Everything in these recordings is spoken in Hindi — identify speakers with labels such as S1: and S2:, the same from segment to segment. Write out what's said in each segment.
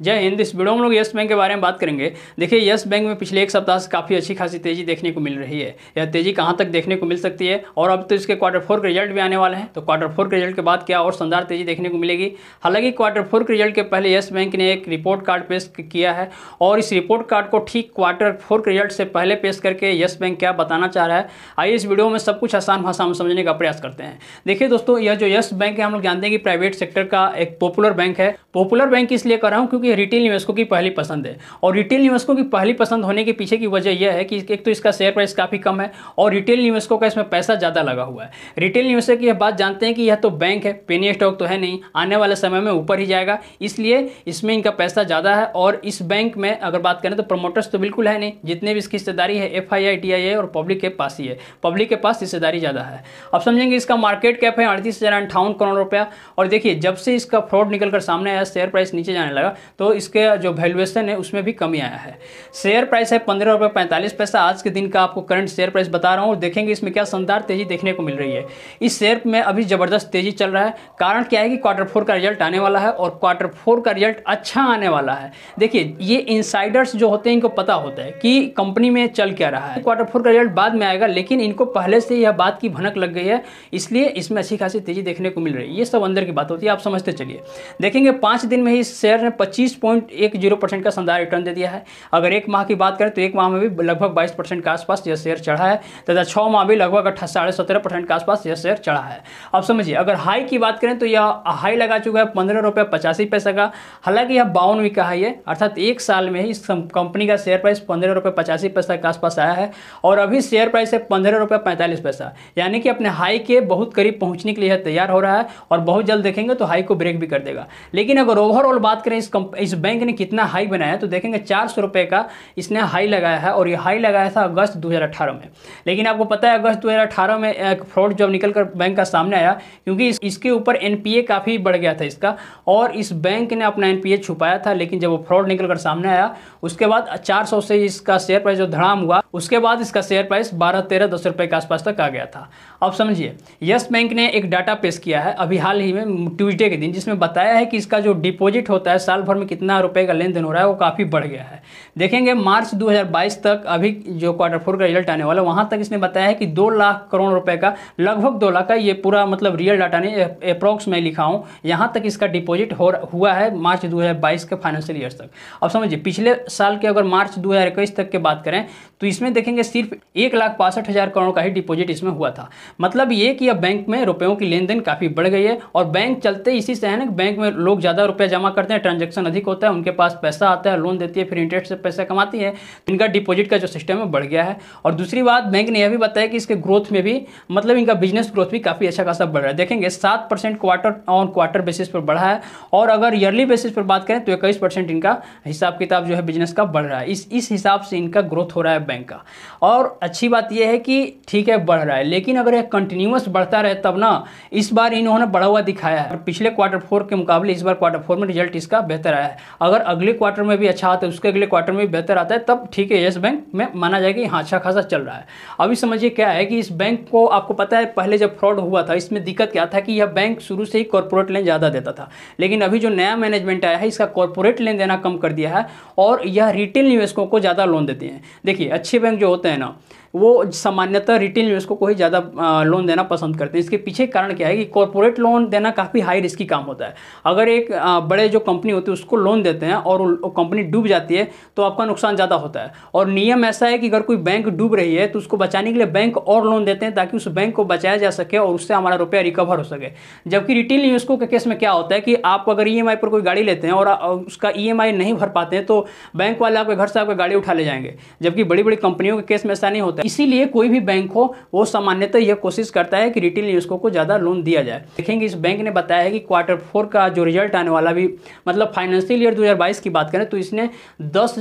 S1: जय हिंद, इस वीडियो में लोग यस बैंक के बारे में बात करेंगे। देखिए, यस बैंक में पिछले एक सप्ताह से काफ़ी अच्छी खासी तेज़ी देखने को मिल रही है। यह तेज़ी कहाँ तक देखने को मिल सकती है? और अब तो इसके क्वार्टर फोर के रिज़ल्ट भी आने वाले हैं। तो क्वार्टर फोर के रिज़ल्ट के बाद क्या और शानदार तेज़ी देखने को मिलेगी? हालाँकि क्वार्टर फोर के रिज़ल्ट के पहले यस बैंक ने एक रिपोर्ट कार्ड पेश किया है। और इस रिपोर्ट कार्ड को ठीक क्वार्टर फोर के रिज़ल्ट से पहले पेश करके यस बैंक क्या बताना चाह रहा है? आइए इस वीडियो में सब कुछ आसान भाषा में समझने का प्रयास करते हैं। देखिए दोस्तों, यह जो यस बैंक है, हम लोग जानते हैं कि प्राइवेट सेक्टर का एक पॉपुलर बैंक है। पॉपुलर बैंक इसलिए कर रहा हूँ क्योंकि रिटेल निवेशकों की पहली पसंद है। और रिटेल निवेशकों की पहली पसंद होने के पीछे की वजह यह है कि एक तो इसका शेयर प्राइस काफ़ी कम है और रिटेल निवेशकों का इसमें पैसा ज़्यादा लगा हुआ है। रिटेल निवेशक यह बात जानते हैं कि यह तो बैंक है पेनी स्टॉक तो है नहीं, आने वाले समय में ऊपर ही जाएगा, इसलिए इसमें इनका पैसा ज़्यादा है और इस बैंक में अगर बात करें तो प्रमोटर्स तो बिल्कुल है नहीं, जितने भी इसकी हिस्सेदारी है एफ़ आई और पब्लिक के पास ही है। पब्लिक के पास हिस्सेदारी ज़्यादा है। अब समझेंगे इसका मार्केट कैप है अड़तीस करोड़ रुपया। और देखिए, जब से इसका फ्रॉड निकल कर सामने आया शेयर प्राइस नीचे जाने लगा तो इसके जो वैल्यूएशन है, उसमें भी कमी आया है। शेयर प्राइस है पंद्रह रुपये पैंतालीस पैसा। आज के दिन का आपको करंट शेयर प्राइस बता रहा हूँ और देखेंगे इसमें क्या शानदार तेज़ी देखने को मिल रही है। इस शेयर में अभी ज़बरदस्त तेज़ी चल रहा है। कारण क्या है कि क्वार्टर फोर का रिज़ल्ट आने वाला है और क्वार्टर फोर का रिज़ल्ट अच्छा आने वाला है। देखिए, ये इंसाइडर्स जो होते हैं, इनको पता होता है कि कंपनी में चल क्या रहा है। क्वार्टर फोर का रिज़ल्ट बाद में आएगा, लेकिन इनको पहले से यह बात की भनक लग गई है, इसलिए इसमें अच्छी खासी तेज़ी देखने को मिल रही है। ये सब अंदर की बात होती है, आप समझते चलिए। देखेंगे, पाँच दिन में ही शेयर ने पच्चीस परसेंट का शानदार रिटर्न दे दिया है। अगर एक माह की बात करें तो एक माह में भी लगभग बाईस परसेंट के आसपास यह शेयर चढ़ा है, तथा छः माह भी लगभग साढ़े सत्रह परसेंट के आसपास यह शेयर चढ़ा है। अब समझिए, अगर हाई की बात करें तो यह हाई लगा चुका है पंद्रह रुपये पचासी पैसे का। हालाँकि यह बावन का हाई है, अर्थात एक साल में ही इस कंपनी का शेयर प्राइस पंद्रह रुपये पचासी पैसा के आसपास आया है, और अभी शेयर प्राइस है पंद्रह रुपये पैंतालीस पैसा। यानी कि अपने हाई के बहुत करीब पहुँचने के लिए तैयार हो रहा है, और बहुत जल्द देखेंगे तो हाई को ब्रेक भी कर देगा। लेकिन अगर ओवरऑल बात करें इस इस बैंक ने कितना हाई बनाया तो देखेंगे चार सौ रुपये का इसने हाई लगाया है और ये हाई लगाया था अगस्त 2018 में। लेकिन आपको पता है अगस्त 2018 में एक फ्रॉड जब निकल कर बैंक का सामने आया क्योंकि इस, इसके ऊपर एनपीए काफ़ी बढ़ गया था इसका और इस बैंक ने अपना एनपीए छुपाया था लेकिन जब वो फ्रॉड निकल कर सामने आया उसके बाद चार सौ से इसका शेयर प्राइस जो धड़ाम हुआ उसके बाद इसका शेयर प्राइस बारह तेरह दस रुपये के आसपास तक आ गया था। अब समझिए यस बैंक ने एक डाटा पेश किया है अभी हाल ही में ट्यूजडे के दिन जिसमें बताया है कि इसका जो डिपॉजिट होता है साल भर में कितना रुपए का लेन देन हो रहा है, वो काफ़ी बढ़ गया है। देखेंगे मार्च 2022 तक अभी जो क्वार्टर फोर का रिज़ल्ट आने वाला है वहाँ तक इसने बताया है कि दो लाख करोड़ रुपए का, लगभग दो लाख का, ये पूरा मतलब रियल डाटा नहीं अप्रॉक्स में लिखा हूँ, यहाँ तक इसका डिपॉजिट हो हुआ है मार्च 2022 के फाइनेंशियल ईयर तक। अब समझिए, पिछले साल के अगर मार्च 2021 तक की बात करें तो इसमें देखेंगे सिर्फ़ एक लाख बासठ हज़ार करोड़ का ही डिपॉजिट इसमें हुआ था। मतलब ये कि अब बैंक में रुपयों की लेन देन काफ़ी बढ़ गई है, और बैंक चलते इसी से है ना बैंक में लोग ज़्यादा रुपया जमा करते हैं ट्रांजेक्शन अधिक होता है, उनके पास पैसा आता है लोन देती है, फिर इंटरेस्ट से पैसा कमाती है इनका डिपॉजिट का जो सिस्टम है बढ़ गया है। और दूसरी बात, बैंक ने यह भी बताया कि इसके ग्रोथ में भी मतलब इनका बिज़नेस ग्रोथ भी काफ़ी अच्छा खासा बढ़ रहा है। देखेंगे, सात क्वार्टर ऑन क्वार्टर बेसिस पर बढ़ा है, और अगर ईयरली बेसिस पर बात करें तो इक्कीस इनका हिसाब किताब जो है बिज़नेस का बढ़ रहा है। इस इस हिसाब से इनका ग्रोथ हो रहा है बैंक का। और अच्छी बात यह है कि ठीक है, बढ़ रहा है, लेकिन अगर यह कंटिन्यूस बढ़ता रहे, तब ना इस बार इन्होंने बढ़ा हुआ दिखाया है। पिछले क्वार्टर फोर के मुकाबले इस बार क्वार्टर फोर में रिज़ल्ट इसका बेहतर आया है। अगर अगले क्वार्टर में भी अच्छा आता है, उसके अगले क्वार्टर में भी बेहतर आता है, तब ठीक है, येस बैंक में माना जाएगा कि हाँ अच्छा खासा चल रहा है। अभी समझिए क्या है कि इस बैंक को आपको पता है, पहले जब फ्रॉड हुआ था, इसमें दिक्कत क्या था कि यह बैंक शुरू से ही कॉर्पोरेट लेन ज़्यादा देता था। लेकिन अभी जो नया मैनेजमेंट आया है, इसका कॉर्पोरेट लेन देना कम कर दिया है और यह रिटेल निवेशकों को ज़्यादा लोन देते हैं। देखिए, अच्छे बैंक जो होते हैं ना वो सामान्यतः रिटेल निवेशकों को ही ज़्यादा लोन देना पसंद करते हैं। इसके पीछे कारण क्या है कि कॉरपोरेट लोन देना काफ़ी हाई रिस्की काम होता है। अगर एक बड़े जो कंपनी होती है, उसको लोन देते हैं और कंपनी डूब जाती है तो आपका नुकसान ज़्यादा होता है। और नियम ऐसा है कि अगर कोई बैंक डूब रही है तो उसको बचाने के लिए बैंक और लोन देते हैं, ताकि उस बैंक को बचाया जा सके और उससे हमारा रुपया रिकवर हो सके। जबकि रिटेल निवेशकों के केस में क्या होता है कि आप अगर ईएमआई पर कोई गाड़ी लेते हैं और उसका ईएमआई नहीं भर पाते हैं तो बैंक वाले आपके घर से आपकी गाड़ी उठा ले जाएँगे। जबकि बड़ी बड़ी कंपनियों के केस में ऐसा नहीं होता इसीलिए कोई भी बैंक हो, वो सामान्यतः यह कोशिश करता है कि रिटेल निवेशकों को ज़्यादा लोन दिया जाए। देखेंगे इस बैंक ने बताया है कि क्वार्टर फोर का जो रिज़ल्ट आने वाला भी मतलब फाइनेंशियल ईयर 2022 की बात करें तो इसने दस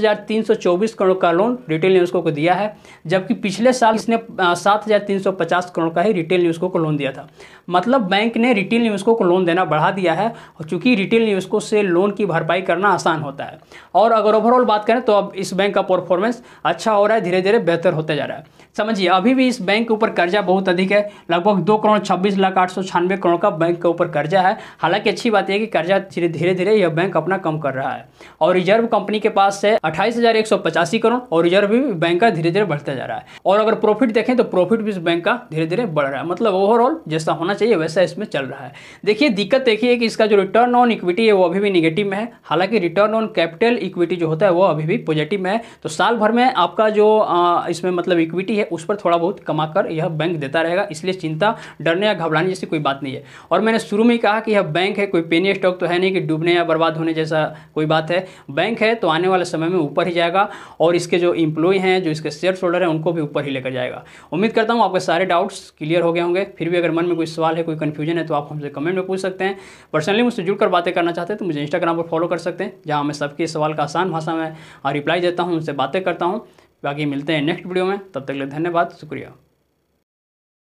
S1: करोड़ का लोन रिटेल निवेशकों को दिया है, जबकि पिछले साल इसने सात हज़ार तीन सौ पचास करोड़ का ही रिटेल निवेशकों को लोन दिया था। मतलब बैंक ने रिटेल निवेशकों को लोन देना बढ़ा दिया है चूँकि रिटेल निवेशकों से लोन की भरपाई करना आसान होता है। और अगर ओवरऑल बात करें तो अब इस बैंक का परफॉर्मेंस अच्छा हो रहा है धीरे धीरे बेहतर होते जा रहा है। समझिए, अभी भी इस बैंक के ऊपर कर्जा बहुत अधिक है। लगभग दो करोड़ छब्बीस लाख आठ सौ छियानवे करोड़ का बैंक के ऊपर कर्जा है। हालाँकि अच्छी बात यह कि कर्जा धीरे धीरे यह बैंक अपना कम कर रहा है। और रिज़र्व कंपनी के पास से अट्ठाईस हज़ार एक सौ पचासी करोड़ और रिज़र्व भी बैंक का धीरे धीरे बढ़ता जा रहा है। और अगर प्रॉफिट देखें तो प्रॉफिट भी इस बैंक का धीरे धीरे बढ़ रहा है। मतलब ओवरऑल जैसा होना चाहिए, वैसा इसमें चल रहा है। देखिए, दिक्कत देखिए कि इसका जो रिटर्न ऑन इक्विटी है, वो अभी भी निगेटिव में है। हालाँकि रिटर्न ऑन कैपिटल इक्विटी जो होता है, वो अभी भी पॉजिटिव में है। तो साल भर में आपका जो इसमें मतलब इक्विटी है, उस पर थोड़ा बहुत कमा कर यह बैंक देता रहेगा। इसलिए चिंता, डरने या घबराने जैसी कोई बात नहीं है। और मैंने शुरू में ही कहा कि यह बैंक है, कोई पेनी स्टॉक तो है नहीं कि डूबने या बर्बाद होने जैसा कोई बात है। बैंक है तो आने वाले समय में ऊपर ही जाएगा और इसके जो इंप्लॉय हैं, जो इसके शेयर होल्डर हैं, उनको भी ऊपर ही लेकर जाएगा। उम्मीद करता हूँ आपके सारे डाउट्स क्लियर हो गए होंगे। फिर भी अगर मन में कोई सवाल है, कोई कन्फ्यूज़न है तो आप हमसे कमेंट में पूछ सकते हैं। पर्सनली मुझसे जुड़कर बातें करना चाहते हैं तो मुझे इंस्टाग्राम पर फॉलो कर सकते हैं, जहाँ मैं सबके सवाल का आसान भाषा में रिप्लाई देता हूँ, उनसे बातें करता हूँ। बाकी मिलते हैं नेक्स्ट वीडियो में। तब तक के लिए धन्यवाद शुक्रिया।